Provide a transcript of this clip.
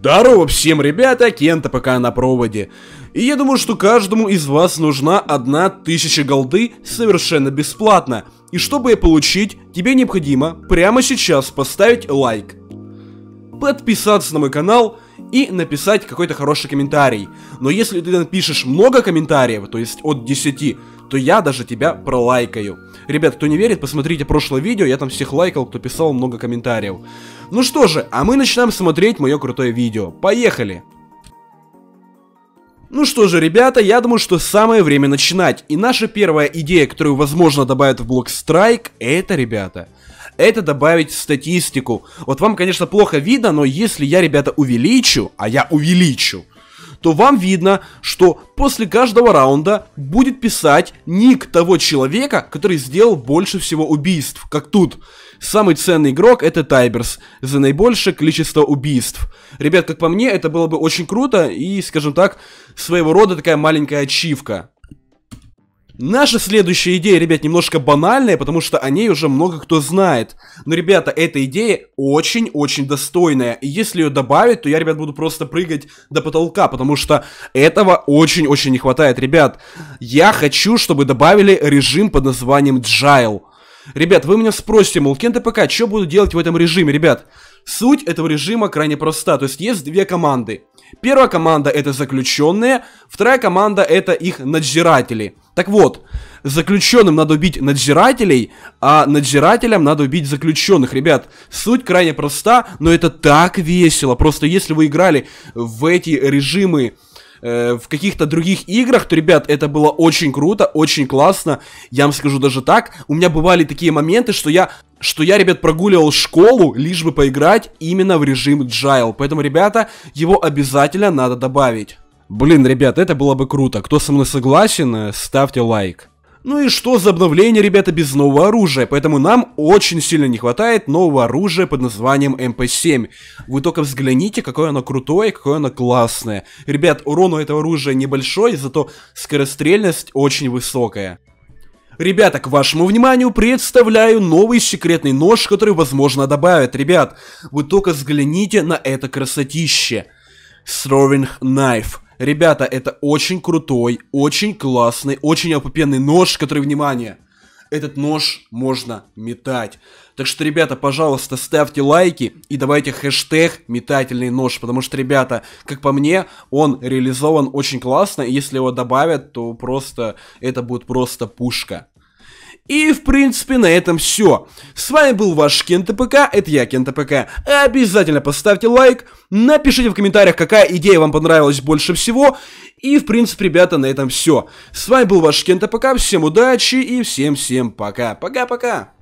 Здорово всем, ребята, Кента пока на проводе. И я думаю, что каждому из вас нужна одна тысяча голды совершенно бесплатно. И чтобы ее получить, тебе необходимо прямо сейчас поставить лайк, подписаться на мой канал и написать какой-то хороший комментарий. Но если ты напишешь много комментариев, то есть от 10, то я даже тебя пролайкаю. Ребят, кто не верит, посмотрите прошлое видео, я там всех лайкал, кто писал много комментариев. Ну что же, а мы начинаем смотреть мое крутое видео. Поехали! Ну что же, ребята, я думаю, что самое время начинать. И наша первая идея, которую, возможно, добавят в блок Strike, это, ребята, это добавить статистику. Вот вам, конечно, плохо видно, но если я, ребята, увеличу, а я увеличу, то вам видно, что после каждого раунда будет писать ник того человека, который сделал больше всего убийств, как тут. Самый ценный игрок это Тайберс за наибольшее количество убийств. Ребят, как по мне, это было бы очень круто и, скажем так, своего рода такая маленькая ачивка. Наша следующая идея, ребят, немножко банальная, потому что о ней уже много кто знает. Но, ребята, эта идея очень-очень достойная. И если ее добавить, то я, ребят, буду просто прыгать до потолка, потому что этого очень-очень не хватает. Ребят, я хочу, чтобы добавили режим под названием Джайл. Ребят, вы меня спросите, мол, Кен ТПК, что буду делать в этом режиме? Ребят, суть этого режима крайне проста. То есть есть две команды. Первая команда это заключенные, вторая команда это их надзиратели. Так вот, заключенным надо убить надзирателей, а надзирателям надо убить заключенных. Ребят, суть крайне проста, но это так весело. Просто если вы играли в эти режимы э, в каких-то других играх, то, ребят, это было очень круто, очень классно. Я вам скажу даже так, у меня бывали такие моменты, что я, что я, ребят, прогуливал школу, лишь бы поиграть именно в режим Jail. Поэтому, ребята, его обязательно надо добавить. Блин, ребят, это было бы круто. Кто со мной согласен, э, ставьте лайк. Ну и что за обновление, ребята, без нового оружия? Поэтому нам очень сильно не хватает нового оружия под названием МП-7. Вы только взгляните, какое оно крутое, какое оно классное. Ребят, урон у этого оружия небольшой, зато скорострельность очень высокая. Ребята, к вашему вниманию представляю новый секретный нож, который возможно добавят. Ребят, вы только взгляните на это красотище. Throwing Knife. Ребята, это очень крутой, очень классный, очень опупенный нож, который, внимание, этот нож можно метать. Так что, ребята, пожалуйста, ставьте лайки и давайте хэштег метательный нож, потому что, ребята, как по мне, он реализован очень классно, и если его добавят, то просто, это будет просто пушка. И, в принципе, на этом все. С вами был ваш Кен ТПК, это я, Кен ТПК. Обязательно поставьте лайк, напишите в комментариях, какая идея вам понравилась больше всего. И, в принципе, ребята, на этом все. С вами был ваш Кен ТПК, всем удачи и всем-всем пока. Пока-пока.